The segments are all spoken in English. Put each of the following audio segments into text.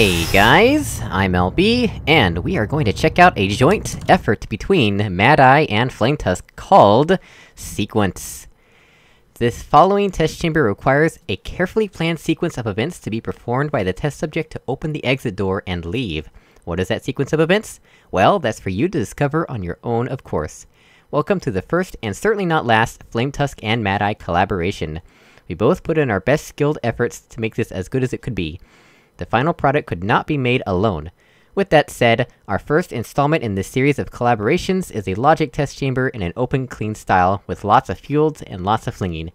Hey guys, I'm LB, and we are going to check out a joint effort between Madeye and Flametusk called Sequence. This following test chamber requires a carefully planned sequence of events to be performed by the test subject to open the exit door and leave. What is that sequence of events? Well, that's for you to discover on your own, of course. Welcome to the first, and certainly not last, Flametusk and Madeye collaboration. We both put in our best skilled efforts to make this as good as it could be. The final product could not be made alone. With that said, our first installment in this series of collaborations is a logic test chamber in an open, clean style, with lots of fields and lots of flinging.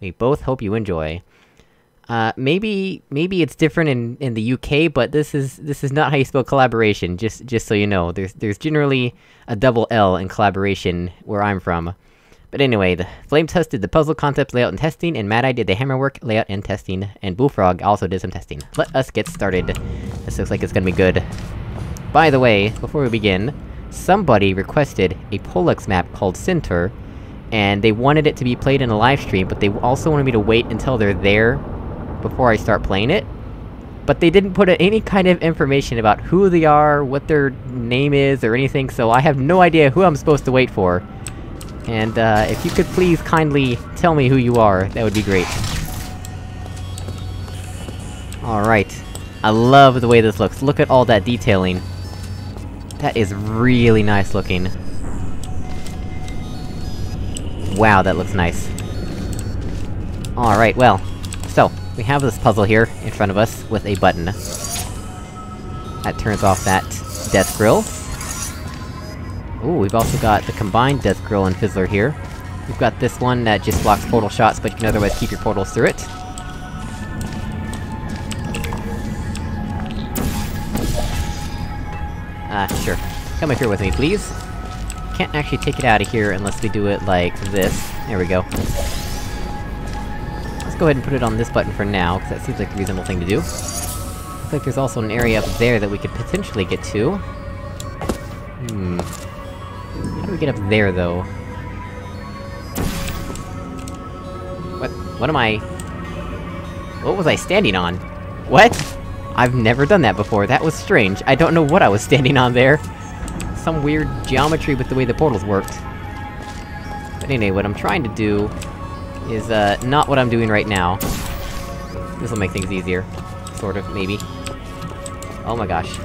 We both hope you enjoy. Uh, maybe- maybe it's different in- in the UK, but this is- this is not how you spell collaboration, just- just so you know. There's- there's generally a double L in collaboration, where I'm from. But anyway, the Flametusk did the puzzle concepts layout and testing, and Madeye did the hammerwork layout and testing, and Bullfrog also did some testing. Let us get started. This looks like it's gonna be good. By the way, before we begin, somebody requested a Pollux map called Center, and they wanted it to be played in a live stream, but they also wanted me to wait until they're there before I start playing it. But they didn't put any kind of information about who they are, what their name is, or anything, so I have no idea who I'm supposed to wait for. And, uh, if you could please kindly tell me who you are, that would be great. Alright. I love the way this looks, look at all that detailing. That is really nice looking. Wow, that looks nice. Alright, well. So, we have this puzzle here, in front of us, with a button. That turns off that death grill. Ooh, we've also got the combined Death Grill and Fizzler here. We've got this one that just blocks portal shots, but you can otherwise keep your portals through it. Ah, uh, sure. Come up here with me, please. Can't actually take it out of here unless we do it like this. There we go. Let's go ahead and put it on this button for now, because that seems like a reasonable thing to do. Looks like there's also an area up there that we could potentially get to. Hmm... How do we get up there, though? What- what am I... What was I standing on? What? I've never done that before, that was strange. I don't know what I was standing on there. Some weird geometry with the way the portals worked. But anyway, what I'm trying to do... is, uh, not what I'm doing right now. This'll make things easier. Sort of, maybe. Oh my gosh.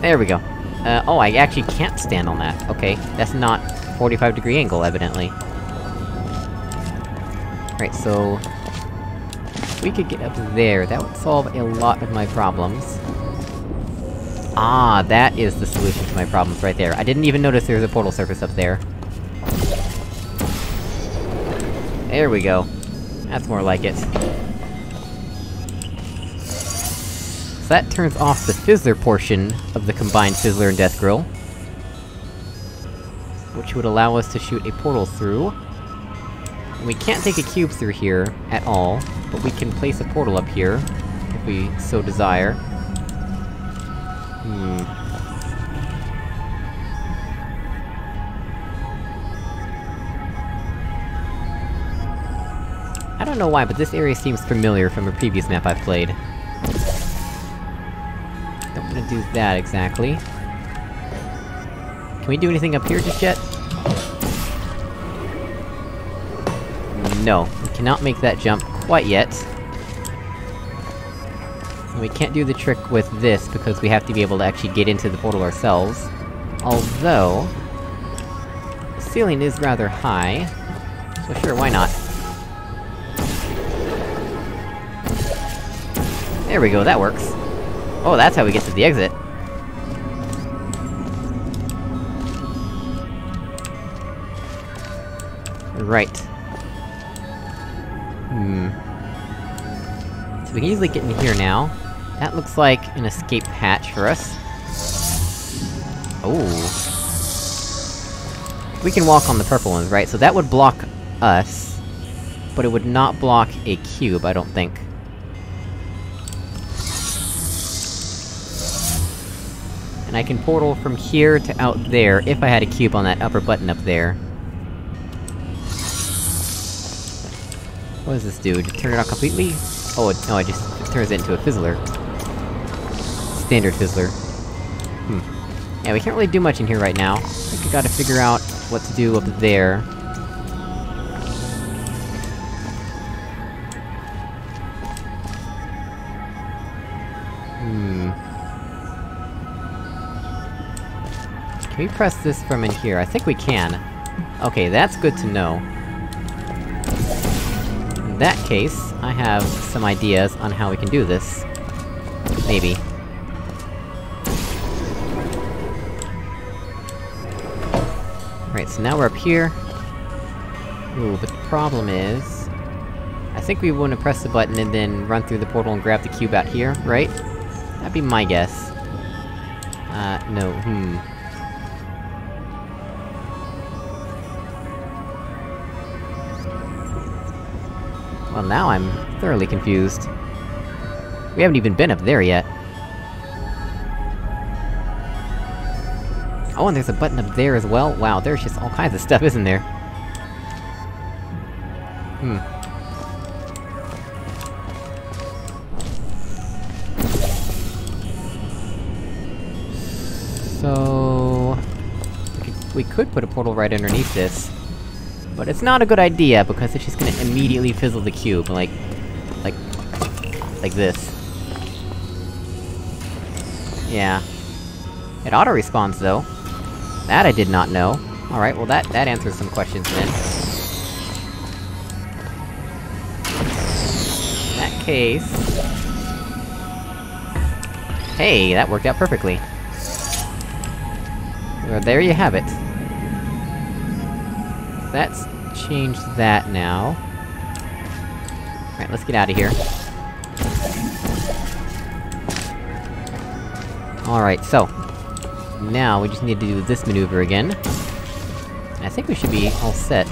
There we go. Uh, oh, I actually can't stand on that. Okay, that's not 45 degree angle, evidently. Right, so... We could get up there, that would solve a lot of my problems. Ah, that is the solution to my problems right there. I didn't even notice there was a portal surface up there. There we go. That's more like it. So that turns off the Fizzler portion of the combined Fizzler and Death Grill. Which would allow us to shoot a portal through. And we can't take a cube through here, at all, but we can place a portal up here, if we so desire. Hmm... I don't know why, but this area seems familiar from a previous map I've played. Do that, exactly. Can we do anything up here just yet? No, we cannot make that jump quite yet. And we can't do the trick with this, because we have to be able to actually get into the portal ourselves. Although... The ceiling is rather high, so sure, why not? There we go, that works. Oh, that's how we get to the exit. Right. Hmm. So we can easily get in here now. That looks like an escape hatch for us. Oh. We can walk on the purple ones, right? So that would block us. But it would not block a cube, I don't think. And I can portal from here to out there, if I had a cube on that upper button up there. What does this do? Turn it off completely? Oh, it, no, it just it turns it into a fizzler. standard Fizzler. Hmm. Yeah, we can't really do much in here right now. I think we gotta figure out what to do up there. Can we press this from in here? I think we can. Okay, that's good to know. In that case, I have some ideas on how we can do this. Maybe. Right, so now we're up here. Ooh, but the problem is... I think we want to press the button and then run through the portal and grab the cube out here, right? That'd be my guess. Uh, no, hmm. Well, now I'm thoroughly confused. We haven't even been up there yet. Oh, and there's a button up there as well? Wow, there's just all kinds of stuff, isn't there? Hmm. So... We could, we could put a portal right underneath this. But it's not a good idea, because it's just gonna immediately fizzle the cube, like... Like... Like this. Yeah. It auto-responds, though. That I did not know. Alright, well that- that answers some questions then. In that case... Hey, that worked out perfectly. Well, there you have it. That's changed that now. Alright, let's get out of here. Alright, so... Now, we just need to do this maneuver again. I think we should be all set.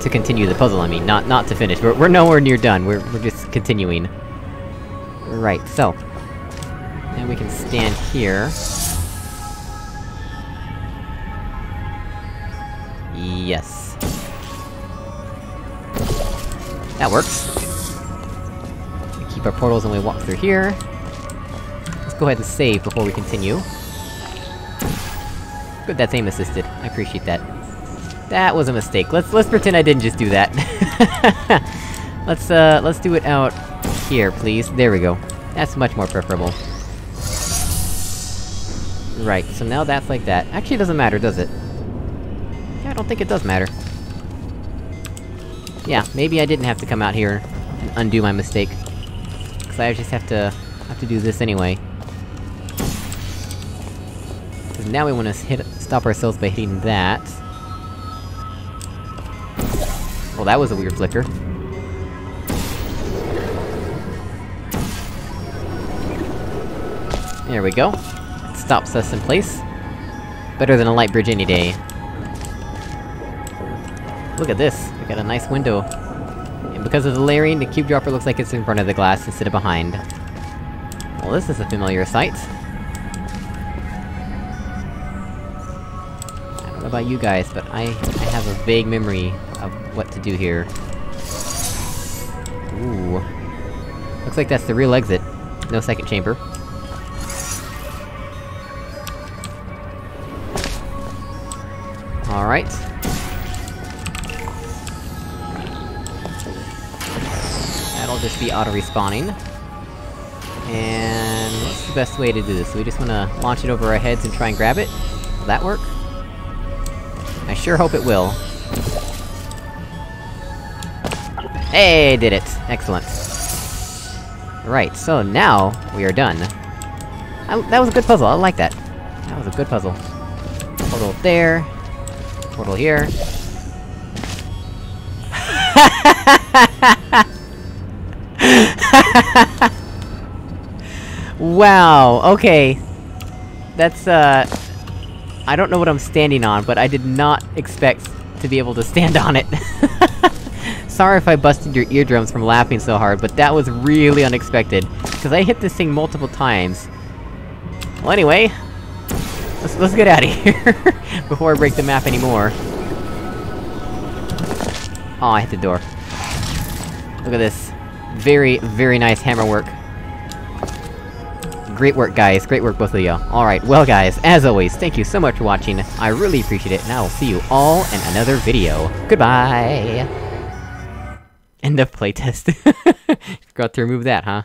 To continue the puzzle, I mean, not- not to finish. We're- we're nowhere near done, we're- we're just continuing. Right, so... Now we can stand here. That works. We keep our portals and we walk through here. Let's go ahead and save before we continue. Good, that's aim assisted. I appreciate that. That was a mistake. Let's- let's pretend I didn't just do that. let's, uh, let's do it out here, please. There we go. That's much more preferable. Right, so now that's like that. Actually, it doesn't matter, does it? Yeah, I don't think it does matter. Yeah, maybe I didn't have to come out here and undo my mistake. Cause I just have to... have to do this anyway. Cause now we wanna hit- stop ourselves by hitting that. Well, that was a weird flicker. There we go. It Stops us in place. Better than a light bridge any day. Look at this, we got a nice window. And because of the layering, the cube dropper looks like it's in front of the glass instead of behind. Well, this is a familiar sight. I don't know about you guys, but I- I have a vague memory of what to do here. Ooh. Looks like that's the real exit. No second chamber. Alright. Be auto-respawning. And... what's the best way to do this? We just wanna launch it over our heads and try and grab it? Will that work? I sure hope it will. Hey, did it! Excellent. Right, so now, we are done. I, that was a good puzzle, I like that. That was a good puzzle. Portal there. Portal here. wow, okay. That's, uh... I don't know what I'm standing on, but I did not expect to be able to stand on it. Sorry if I busted your eardrums from laughing so hard, but that was really unexpected. Because I hit this thing multiple times. Well anyway... Let's, let's get out of here, before I break the map anymore. Oh, I hit the door. Look at this. Very, very nice hammer work. Great work, guys. Great work, both of you. Alright, well guys, as always, thank you so much for watching. I really appreciate it, and I will see you all in another video. Goodbye! End of playtest. Forgot to remove that, huh?